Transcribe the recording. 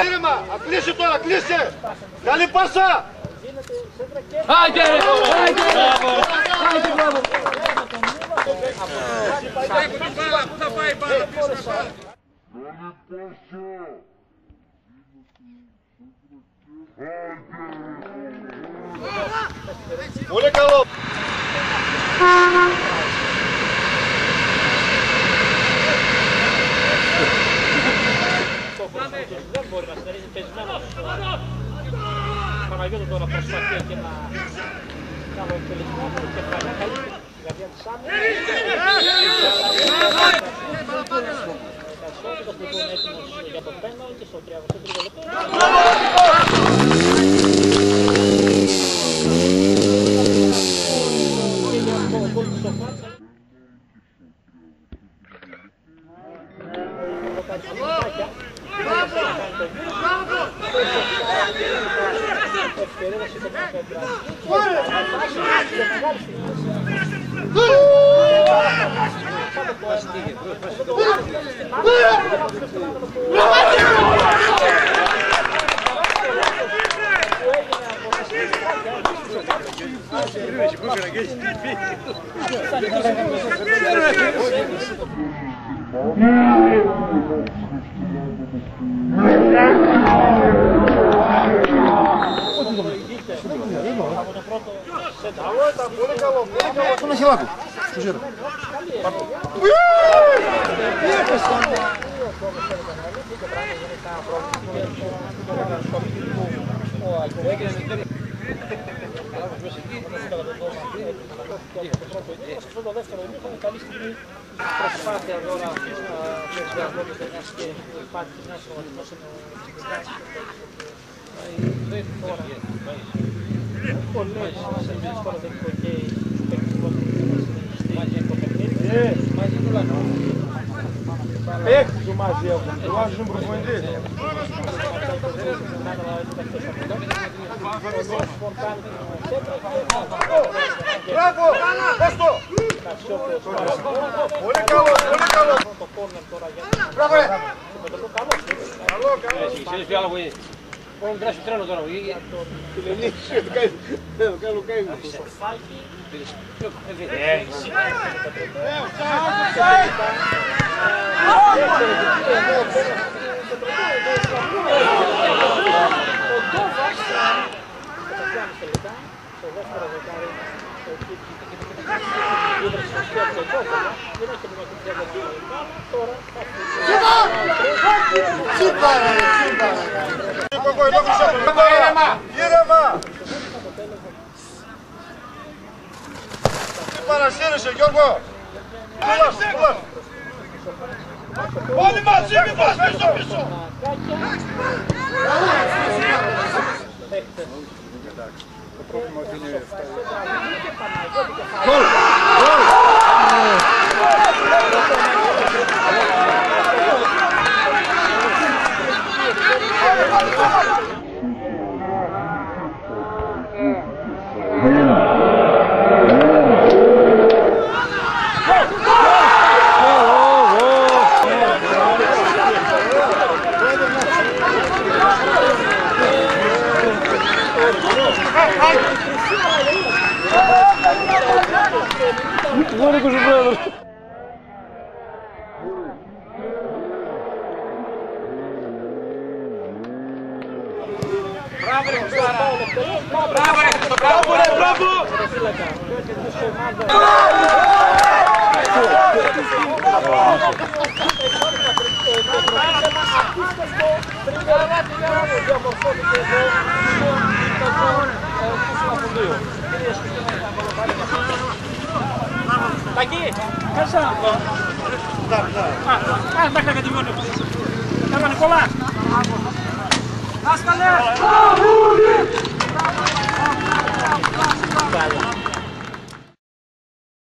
Έρεμα, κλείσε τώρα, κλείσε! Καλή πάσα! Άιντε ρε! Άιντε ρε! Άιντε μπράβο! Έχουν μπάλα, πού θα πάει μπάλα, πίσω να πάει! Πολύ καλό! Παναγιώτο τώρα προσπαθεί και να κάνω εκτελεσμό και παλιά καλή καρδιά της Σάμου. Κασιόπιτος λοιπόν έτοιμος για το πέναλ και στο 33 λεπτό. Και για το γκολ του Σοφάτσα. Ευκαιρία να σηκωθεί το Yeah. Πολύ καλό, πολύ καλό. Τον Αχιλάκο. Του ζήρα. Αυτό το δεύτερο είναι καλή στιγμή προσπάθεια τώρα του Ισραηλόπου και υπάρχει μια σοβαρή colete, escola tem que ter, mas não lá não. Ex do Mazel, eu acho um bruxão dele. Bravo! Gostou! Olha calor, olha calor! Bravo! Calor, calor! Calor, calor! Moram grać u trenu dorał i... Najmniejszy, tylko lukaj. Falki? Nie. Çık bana, çık bana koy lo ko sopp ko yerema yerema Ti parashirishe Gjorgo. Kulaş, kulaş. Olma, şimdi bas, piso, piso. Gol! Gol! Muito duro com os brothers. Bravo, bravo, bravo! Bravo! εκεί. Κάτσε να βγω. να, μέχρι να κατηγορεί. Κάμανε να, Δάσκαλε! Παγούλη!